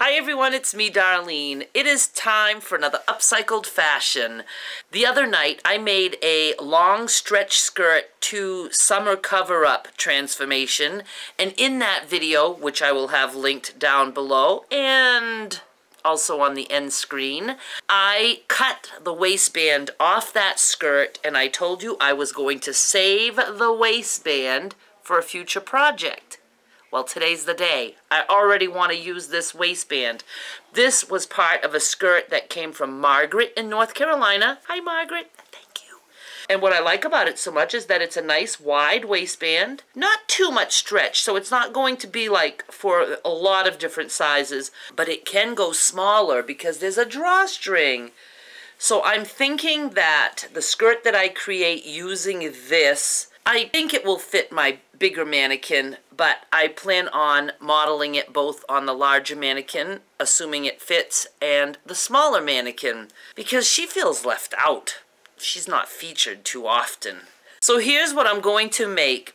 Hi everyone, it's me Darlene. It is time for another upcycled fashion. The other night I made a long stretch skirt to summer cover-up transformation and in that video, which I will have linked down below and also on the end screen, I cut the waistband off that skirt and I told you I was going to save the waistband for a future project. Well, today's the day. I already want to use this waistband. This was part of a skirt that came from Margaret in North Carolina. Hi, Margaret. Thank you. And what I like about it so much is that it's a nice wide waistband. Not too much stretch, so it's not going to be like for a lot of different sizes, but it can go smaller because there's a drawstring. So I'm thinking that the skirt that I create using this I think it will fit my bigger mannequin, but I plan on modeling it both on the larger mannequin, assuming it fits, and the smaller mannequin, because she feels left out. She's not featured too often. So here's what I'm going to make.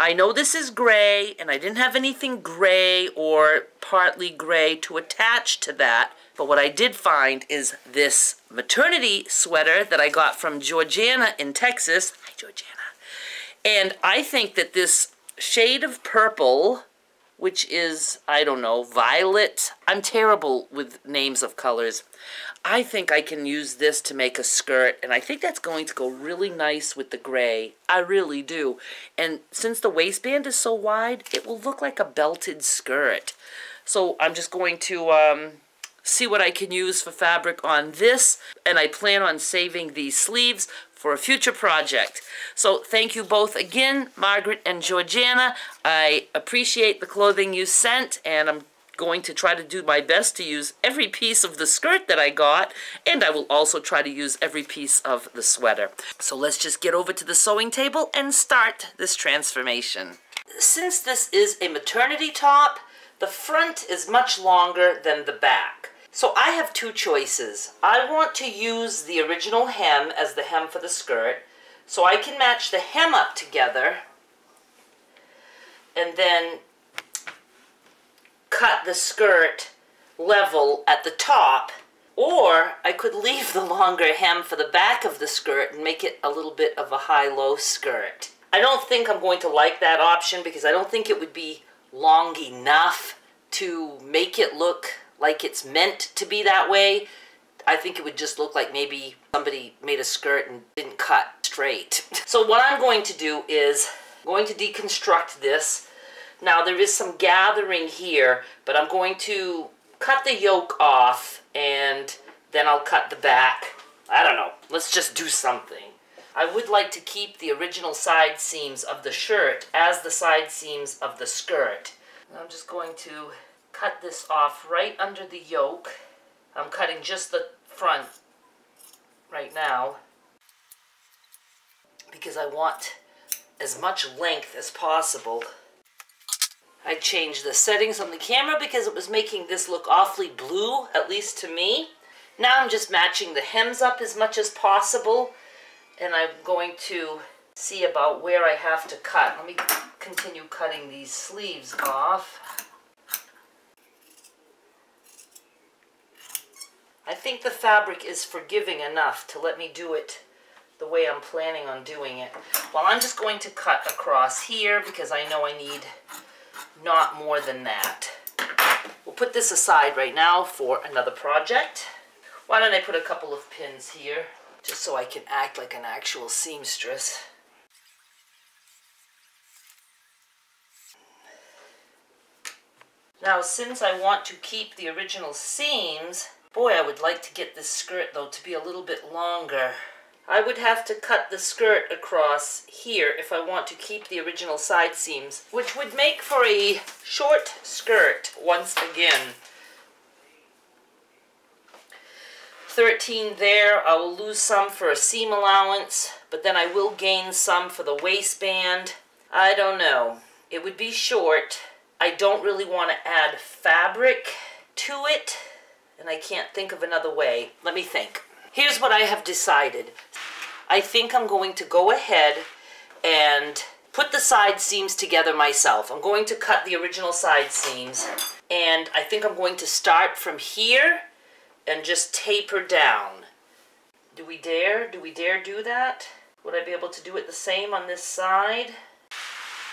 I know this is gray, and I didn't have anything gray or partly gray to attach to that, but what I did find is this maternity sweater that I got from Georgiana in Texas. Hi, Georgiana. And I think that this shade of purple, which is, I don't know, violet. I'm terrible with names of colors. I think I can use this to make a skirt, and I think that's going to go really nice with the gray. I really do. And since the waistband is so wide, it will look like a belted skirt. So I'm just going to um, see what I can use for fabric on this, and I plan on saving these sleeves for a future project. So thank you both again, Margaret and Georgiana. I appreciate the clothing you sent, and I'm going to try to do my best to use every piece of the skirt that I got, and I will also try to use every piece of the sweater. So let's just get over to the sewing table and start this transformation. Since this is a maternity top, the front is much longer than the back. So I have two choices. I want to use the original hem as the hem for the skirt, so I can match the hem up together and then cut the skirt level at the top or I could leave the longer hem for the back of the skirt and make it a little bit of a high-low skirt. I don't think I'm going to like that option because I don't think it would be long enough to make it look like it's meant to be that way, I think it would just look like maybe somebody made a skirt and didn't cut straight. So what I'm going to do is going to deconstruct this. Now there is some gathering here, but I'm going to cut the yoke off and then I'll cut the back. I don't know. Let's just do something. I would like to keep the original side seams of the shirt as the side seams of the skirt. I'm just going to cut this off right under the yoke. I'm cutting just the front right now because I want as much length as possible. I changed the settings on the camera because it was making this look awfully blue, at least to me. Now I'm just matching the hems up as much as possible and I'm going to see about where I have to cut. Let me continue cutting these sleeves off. I think the fabric is forgiving enough to let me do it the way I'm planning on doing it. Well, I'm just going to cut across here because I know I need not more than that. We'll put this aside right now for another project. Why don't I put a couple of pins here just so I can act like an actual seamstress. Now, since I want to keep the original seams, Boy, I would like to get this skirt, though, to be a little bit longer. I would have to cut the skirt across here if I want to keep the original side seams, which would make for a short skirt once again. 13 there, I will lose some for a seam allowance, but then I will gain some for the waistband. I don't know. It would be short. I don't really want to add fabric to it and I can't think of another way. Let me think. Here's what I have decided. I think I'm going to go ahead and put the side seams together myself. I'm going to cut the original side seams And I think I'm going to start from here and just taper down. Do we dare? Do we dare do that? Would I be able to do it the same on this side?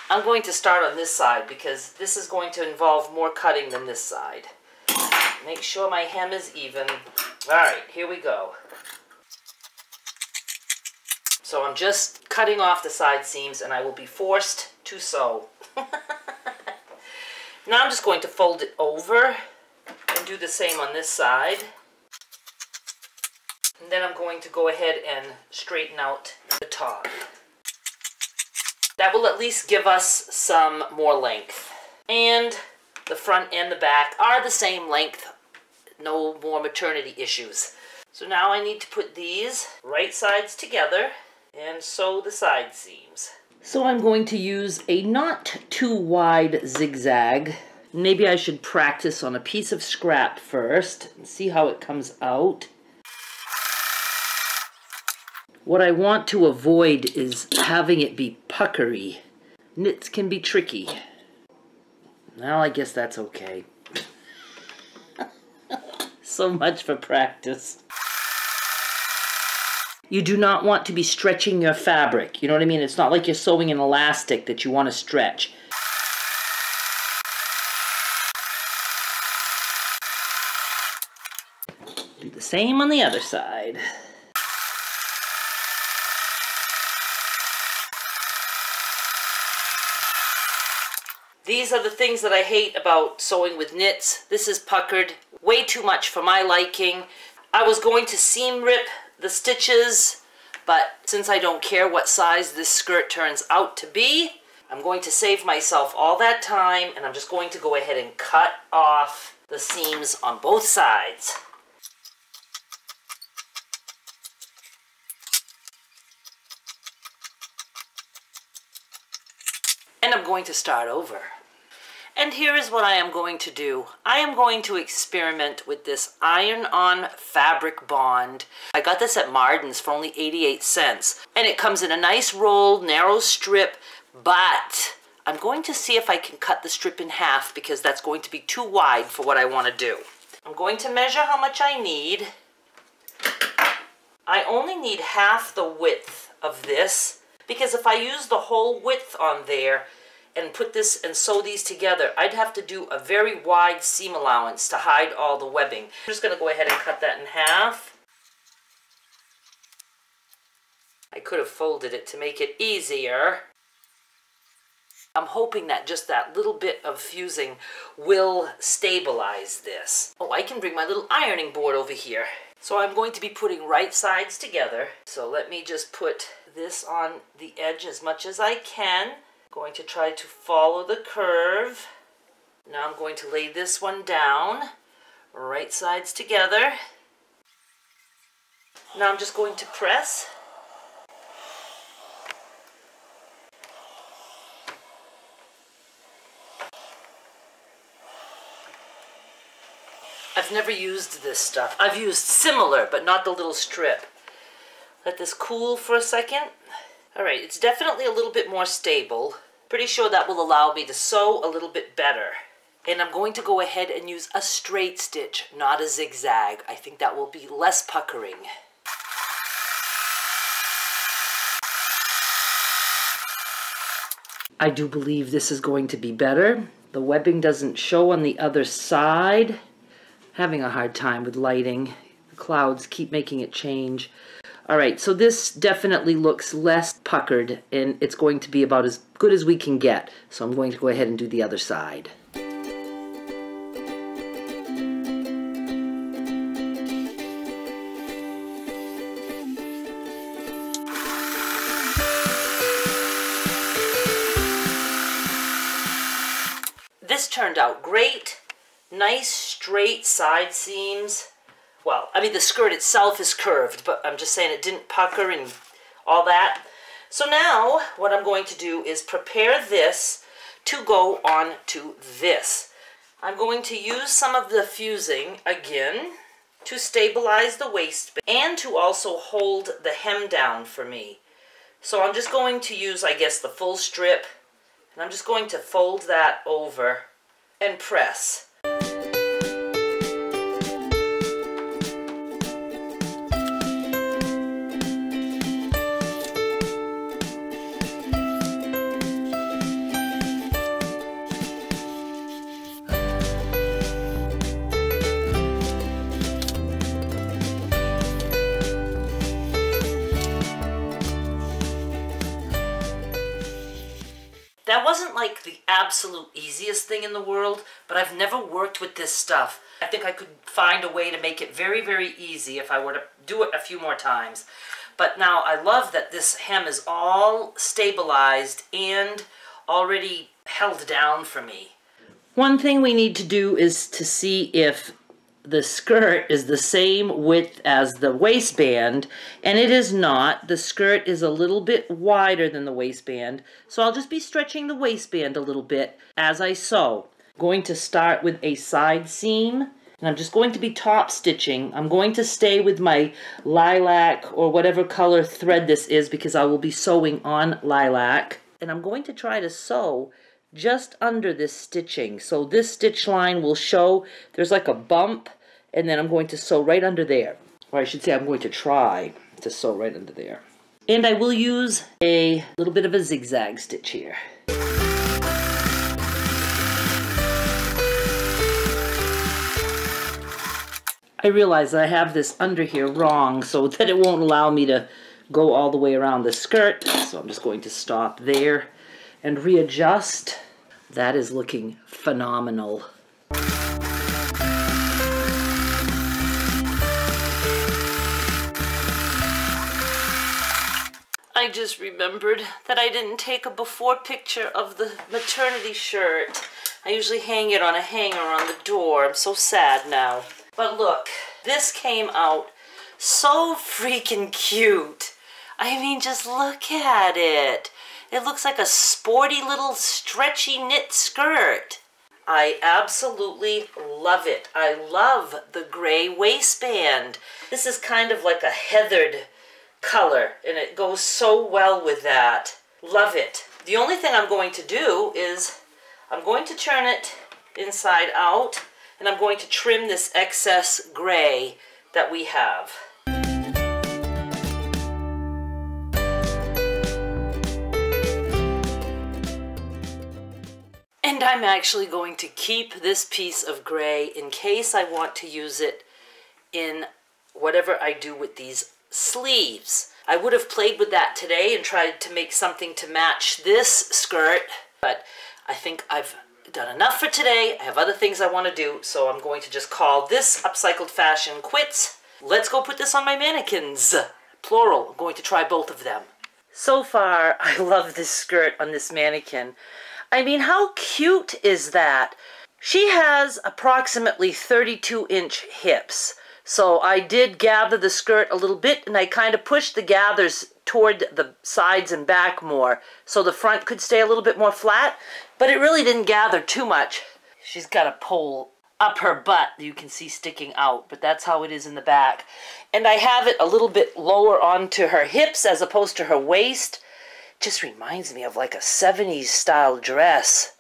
I'm going to start on this side because this is going to involve more cutting than this side. Make sure my hem is even. All right, here we go. So I'm just cutting off the side seams and I will be forced to sew. now I'm just going to fold it over and do the same on this side. And then I'm going to go ahead and straighten out the top. That will at least give us some more length. And the front and the back are the same length. No more maternity issues. So now I need to put these right sides together and sew the side seams. So I'm going to use a not too wide zigzag. Maybe I should practice on a piece of scrap first and see how it comes out. What I want to avoid is having it be puckery. Knits can be tricky. Well, I guess that's okay. So much for practice. You do not want to be stretching your fabric. You know what I mean? It's not like you're sewing an elastic that you want to stretch. Do the same on the other side. These are the things that I hate about sewing with knits. This is puckered way too much for my liking. I was going to seam rip the stitches, but since I don't care what size this skirt turns out to be, I'm going to save myself all that time and I'm just going to go ahead and cut off the seams on both sides. And I'm going to start over. And here is what I am going to do. I am going to experiment with this iron-on fabric bond. I got this at Marden's for only 88 cents. And it comes in a nice rolled, narrow strip, but I'm going to see if I can cut the strip in half because that's going to be too wide for what I want to do. I'm going to measure how much I need. I only need half the width of this because if I use the whole width on there, and put this and sew these together, I'd have to do a very wide seam allowance to hide all the webbing. I'm just going to go ahead and cut that in half. I could have folded it to make it easier. I'm hoping that just that little bit of fusing will stabilize this. Oh, I can bring my little ironing board over here. So I'm going to be putting right sides together. So let me just put this on the edge as much as I can. Going to try to follow the curve. Now I'm going to lay this one down, right sides together. Now I'm just going to press. I've never used this stuff. I've used similar, but not the little strip. Let this cool for a second. All right, it's definitely a little bit more stable. Pretty sure that will allow me to sew a little bit better. And I'm going to go ahead and use a straight stitch, not a zigzag. I think that will be less puckering. I do believe this is going to be better. The webbing doesn't show on the other side. Having a hard time with lighting. The clouds keep making it change. All right, so this definitely looks less puckered and it's going to be about as good as we can get. So I'm going to go ahead and do the other side. This turned out great. Nice straight side seams well, I mean, the skirt itself is curved, but I'm just saying it didn't pucker and all that. So now what I'm going to do is prepare this to go on to this. I'm going to use some of the fusing again to stabilize the waist and to also hold the hem down for me. So I'm just going to use, I guess, the full strip and I'm just going to fold that over and press. Like the absolute easiest thing in the world, but I've never worked with this stuff. I think I could find a way to make it very, very easy if I were to do it a few more times. But now I love that this hem is all stabilized and already held down for me. One thing we need to do is to see if the skirt is the same width as the waistband, and it is not. The skirt is a little bit wider than the waistband, so I'll just be stretching the waistband a little bit as I sew. Going to start with a side seam, and I'm just going to be top stitching. I'm going to stay with my lilac or whatever color thread this is because I will be sewing on lilac. And I'm going to try to sew just under this stitching. So this stitch line will show there's like a bump and then I'm going to sew right under there. Or I should say I'm going to try to sew right under there. And I will use a little bit of a zigzag stitch here. I realize I have this under here wrong so that it won't allow me to go all the way around the skirt. So I'm just going to stop there and readjust. That is looking phenomenal. I just remembered that I didn't take a before picture of the maternity shirt. I usually hang it on a hanger on the door. I'm so sad now. But look, this came out so freaking cute. I mean, just look at it. It looks like a sporty little stretchy knit skirt. I absolutely love it. I love the gray waistband. This is kind of like a heathered color and it goes so well with that. Love it. The only thing I'm going to do is I'm going to turn it inside out and I'm going to trim this excess gray that we have. And I'm actually going to keep this piece of gray in case I want to use it in whatever I do with these sleeves. I would have played with that today and tried to make something to match this skirt, but I think I've done enough for today. I have other things I want to do, so I'm going to just call this upcycled fashion quits. Let's go put this on my mannequins. Plural. I'm going to try both of them. So far, I love this skirt on this mannequin. I mean, how cute is that? She has approximately 32 inch hips. So I did gather the skirt a little bit and I kind of pushed the gathers toward the sides and back more so the front could stay a little bit more flat, but it really didn't gather too much. She's got a pole up her butt you can see sticking out, but that's how it is in the back. And I have it a little bit lower onto her hips as opposed to her waist. Just reminds me of like a 70s style dress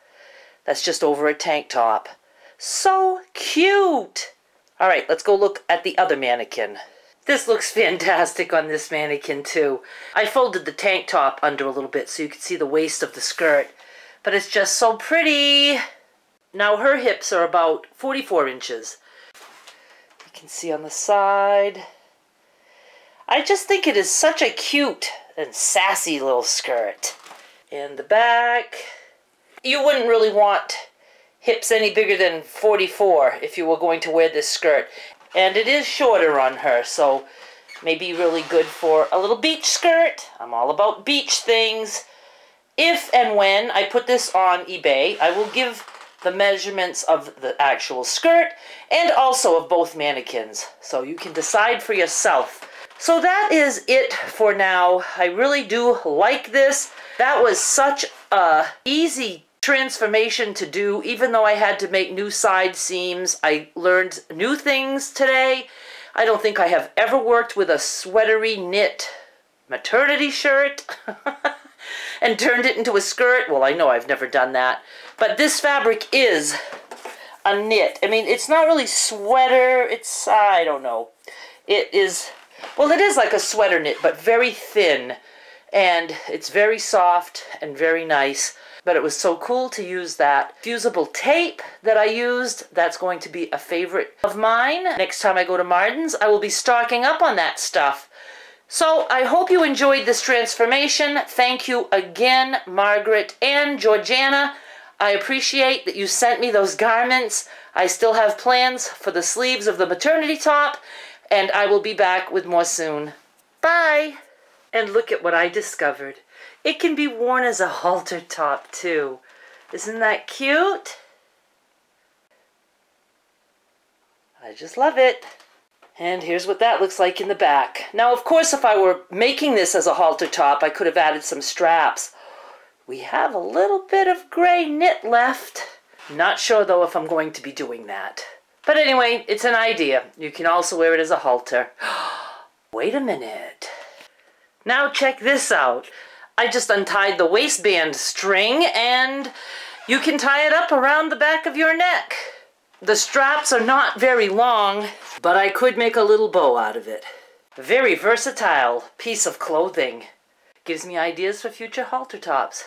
that's just over a tank top. So cute! All right, let's go look at the other mannequin. This looks fantastic on this mannequin too. I folded the tank top under a little bit so you can see the waist of the skirt, but it's just so pretty. Now her hips are about 44 inches. You can see on the side. I just think it is such a cute and sassy little skirt. In the back, you wouldn't really want hips any bigger than 44 if you were going to wear this skirt. And it is shorter on her, so maybe really good for a little beach skirt. I'm all about beach things. If and when I put this on eBay, I will give the measurements of the actual skirt and also of both mannequins. So you can decide for yourself. So that is it for now. I really do like this. That was such a easy transformation to do, even though I had to make new side seams. I learned new things today. I don't think I have ever worked with a sweatery knit maternity shirt and turned it into a skirt. Well, I know I've never done that. But this fabric is a knit. I mean, it's not really sweater. It's, I don't know. It is, well, it is like a sweater knit, but very thin. And it's very soft and very nice but it was so cool to use that fusible tape that I used. That's going to be a favorite of mine. Next time I go to Marden's, I will be stocking up on that stuff So I hope you enjoyed this transformation. Thank you again, Margaret and Georgiana. I appreciate that you sent me those garments. I still have plans for the sleeves of the maternity top, and I will be back with more soon. Bye! And look at what I discovered. It can be worn as a halter top, too. Isn't that cute? I just love it. And here's what that looks like in the back. Now, of course, if I were making this as a halter top, I could have added some straps. We have a little bit of gray knit left. Not sure, though, if I'm going to be doing that. But anyway, it's an idea. You can also wear it as a halter. Wait a minute. Now check this out. I just untied the waistband string and you can tie it up around the back of your neck. The straps are not very long, but I could make a little bow out of it. Very versatile piece of clothing. Gives me ideas for future halter tops.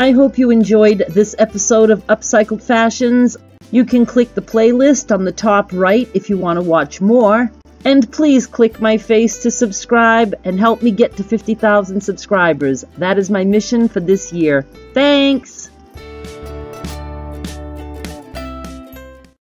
I hope you enjoyed this episode of Upcycled Fashions. You can click the playlist on the top right if you want to watch more. And please click my face to subscribe and help me get to 50,000 subscribers. That is my mission for this year. Thanks!